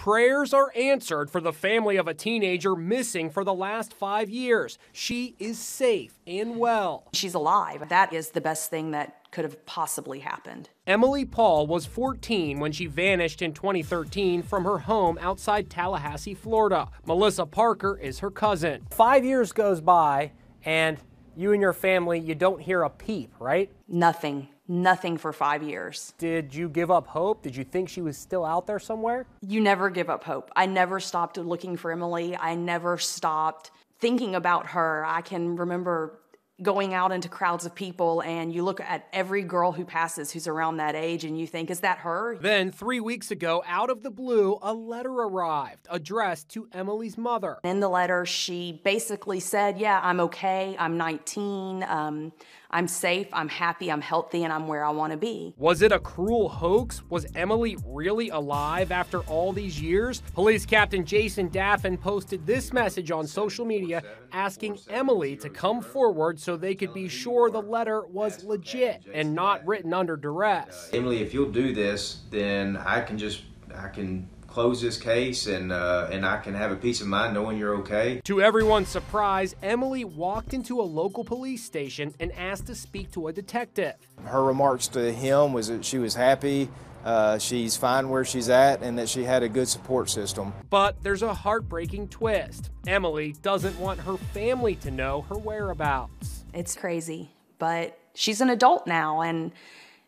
Prayers are answered for the family of a teenager missing for the last five years. She is safe and well. She's alive. That is the best thing that could have possibly happened. Emily Paul was 14 when she vanished in 2013 from her home outside Tallahassee, Florida. Melissa Parker is her cousin. Five years goes by, and you and your family, you don't hear a peep, right? Nothing. Nothing for five years. Did you give up hope? Did you think she was still out there somewhere? You never give up hope. I never stopped looking for Emily. I never stopped thinking about her. I can remember going out into crowds of people and you look at every girl who passes who's around that age and you think, is that her? Then, three weeks ago, out of the blue, a letter arrived addressed to Emily's mother. In the letter, she basically said, Yeah, I'm okay. I'm 19. Um, I'm safe, I'm happy, I'm healthy, and I'm where I want to be. Was it a cruel hoax? Was Emily really alive after all these years? Police Captain Jason Daffin posted this message on social media asking Emily to come forward so they could be sure the letter was legit and not written under duress. Emily, if you'll do this, then I can just, I can close this case and uh, and I can have a peace of mind knowing you're okay. To everyone's surprise, Emily walked into a local police station and asked to speak to a detective. Her remarks to him was that she was happy. Uh, she's fine where she's at and that she had a good support system. But there's a heartbreaking twist. Emily doesn't want her family to know her whereabouts. It's crazy, but she's an adult now and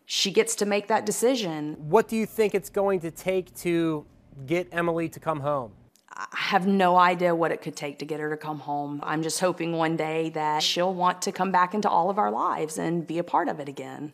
she gets to make that decision. What do you think it's going to take to get Emily to come home? I have no idea what it could take to get her to come home. I'm just hoping one day that she'll want to come back into all of our lives and be a part of it again.